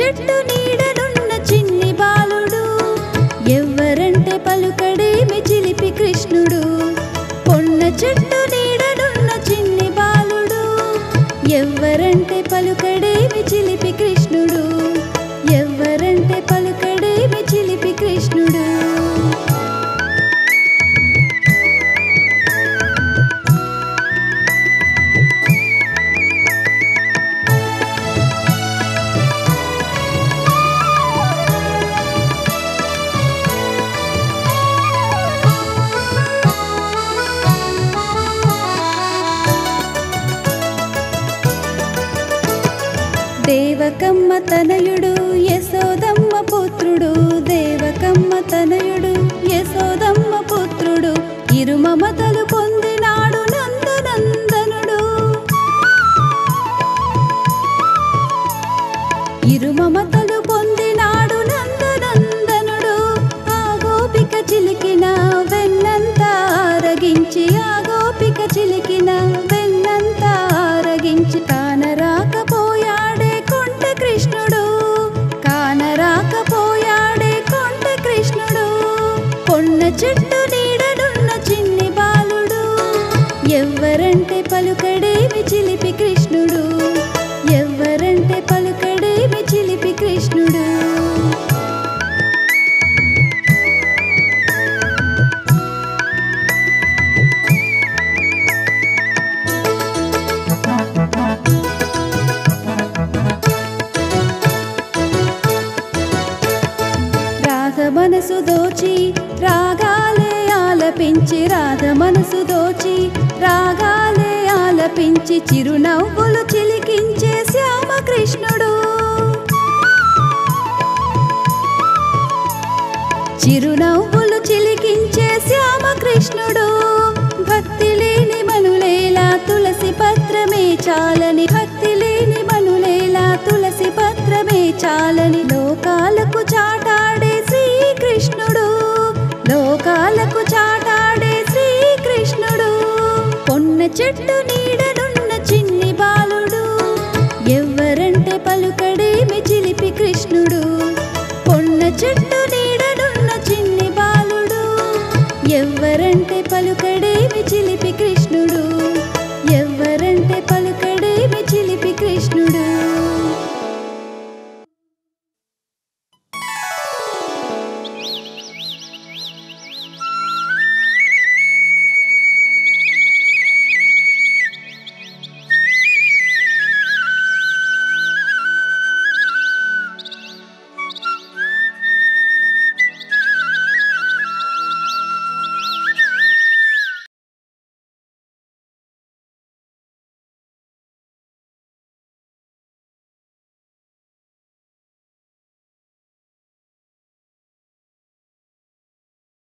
చెట్టు నీడ దేవకమ్మ తనయుడు యశోదమ్మ పుత్రుడు. దేవకమ్మ తనయుడు యశోదమ్మ పుత్రుడు. ఇరు మమతలు పొందినాడు నందనందనుడు ఇరు మమతలు పొందినాడు నందనందనుడు ఆ గోపిక చిలికిన వెన్నంత ఆరగించి ఆ గోపిక చిలికిన చెట్టు నీడనున్న చిన్ని బాలుడు. ఎవ్వరంటే పలుకడేమి చిలిపి కృష్ణుడు. ఎవ్వరంటే పలుకడేమి చిలిపి కృష్ణుడు. మనసు దోచి రాగా ఆలపించి రాధ మనసు దోచి రాగాలే ఆలపించి చిరునవ్వులు చిలికించే శ్యామకృష్ణుడు. చిరునవ్వులు చిలికించే శ్యామకృష్ణుడు. భక్తి లేని మనులేలా తులసి పత్రమే చాలని భక్తి లేని మనులేలా తులసి పత్రమే చాలని లోకాలకు చాటాడే శ్రీకృష్ణుడు. లోకాలకు చాటాడే చెట్టు నీడనున్న చిన్ని బాలుడు. ఎవ్వరంటే పలుకడేమి చిలిపి కృష్ణుడు. పొన్న చెట్టు నీడనున్న చిన్ని బాలుడు. ఎవ్వరంటే పలుకడేమి చిలిపి